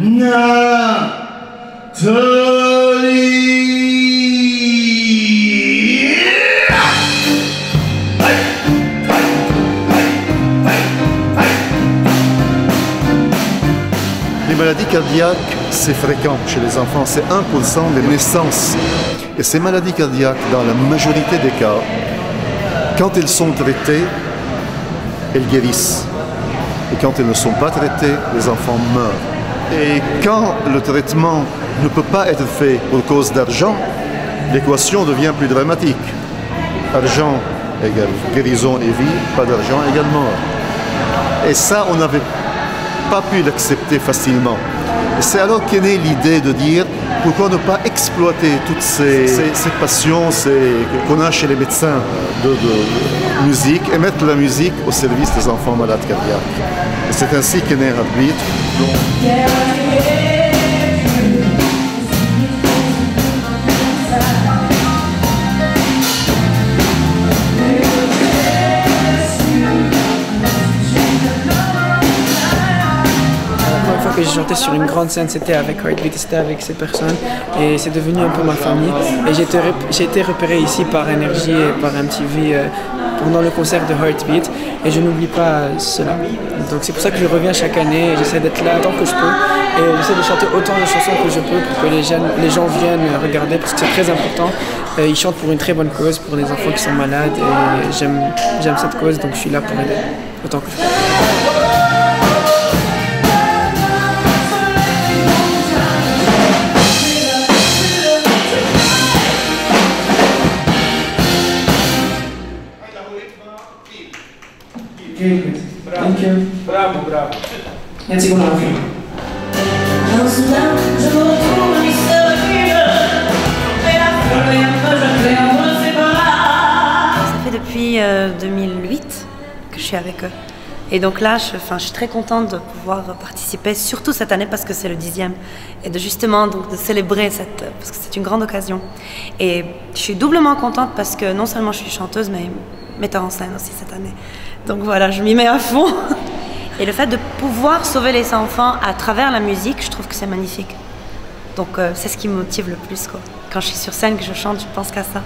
Les maladies cardiaques, c'est fréquent chez les enfants, c'est 1% des naissances. Et ces maladies cardiaques, dans la majorité des cas, quand elles sont traitées, elles guérissent. Et quand elles ne sont pas traitées, les enfants meurent. Et quand le traitement ne peut pas être fait pour cause d'argent, l'équation devient plus dramatique. Argent égale guérison et vie, pas d'argent égale mort. Et ça, on n'avait pas pu l'accepter facilement. C'est alors qu'est née l'idée de dire pourquoi ne pas exploiter toutes ces, passions qu'on a chez les médecins de, de, musique et mettre la musique au service des enfants malades cardiaques. C'est ainsi qu'est né Heartbeat. Que j'ai chanté sur une grande scène, c'était avec Heartbeat, c'était avec ces personnes. Et c'est devenu un peu ma famille. Et j'ai été, repéré ici par Énergie et par MTV euh, pendant le concert de Heartbeat. Et je n'oublie pas cela. Donc c'est pour ça que je reviens chaque année et j'essaie d'être là tant que je peux. Et j'essaie de chanter autant de chansons que je peux pour que les, les gens viennent regarder parce que c'est très important. Euh, ils chantent pour une très bonne cause, pour des enfants qui sont malades. Et j'aime cette cause, donc je suis là pour aider autant que je peux. Thank you. Bravo. Merci. Ça fait depuis euh, 2008 que je suis avec eux. Et donc là, je, enfin, je suis très contente de pouvoir participer, surtout cette année parce que c'est le dixième, et de justement donc, de célébrer cette, parce que c'est une grande occasion. Et je suis doublement contente parce que non seulement je suis chanteuse, mais metteur en scène aussi cette année. Donc voilà, je m'y mets à fond. Et le fait de pouvoir sauver les enfants à travers la musique, je trouve que c'est magnifique. Donc euh, c'est ce qui me motive le plus. Quoi. Quand je suis sur scène, que je chante, je pense qu'à ça.